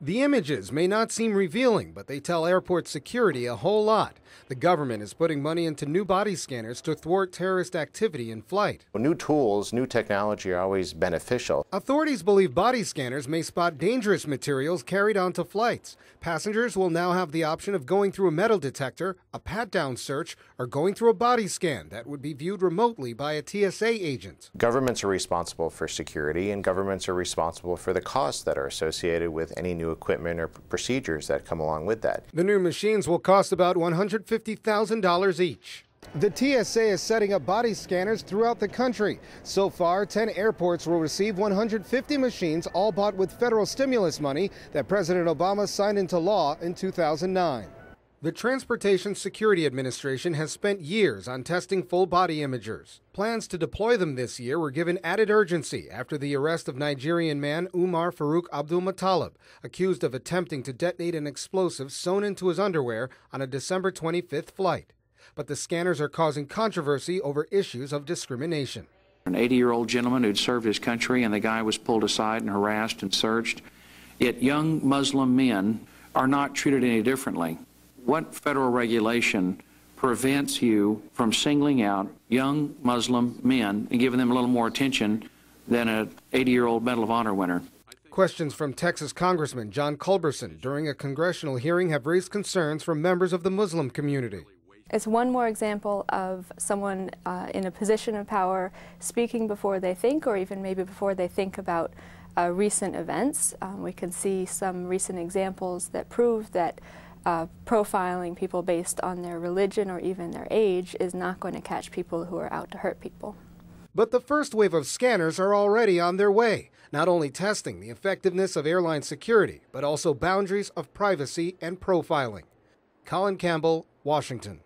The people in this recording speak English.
The images may not seem revealing, but they tell airport security a whole lot. The government is putting money into new body scanners to thwart terrorist activity in flight. New tools, new technology are always beneficial. Authorities believe body scanners may spot dangerous materials carried onto flights. Passengers will now have the option of going through a metal detector, a pat down search, or going through a body scan that would be viewed remotely by a TSA agent. Governments are responsible for security, and governments are responsible for the costs that are associated with any new equipment or procedures that come along with that. The new machines will cost about $150,000 each. The TSA is setting up body scanners throughout the country. So far, 10 airports will receive 150 machines, all bought with federal stimulus money that President Obama signed into law in 2009. The Transportation Security Administration has spent years on testing full body imagers. Plans to deploy them this year were given added urgency after the arrest of Nigerian man Umar Farouk Abdul accused of attempting to detonate an explosive sewn into his underwear on a December 25th flight. But the scanners are causing controversy over issues of discrimination. An 80 year old gentleman who'd served his country, and the guy was pulled aside and harassed and searched. Yet young Muslim men are not treated any differently what federal regulation prevents you from singling out young Muslim men and giving them a little more attention than an 80 year old Medal of Honor winner? Questions from Texas Congressman John Culberson during a congressional hearing have raised concerns from members of the Muslim community. It's one more example of someone uh, in a position of power speaking before they think, or even maybe before they think about uh, recent events. Um, we can see some recent examples that prove that uh, profiling people based on their religion or even their age is not going to catch people who are out to hurt people. But the first wave of scanners are already on their way, not only testing the effectiveness of airline security, but also boundaries of privacy and profiling. Colin Campbell, Washington.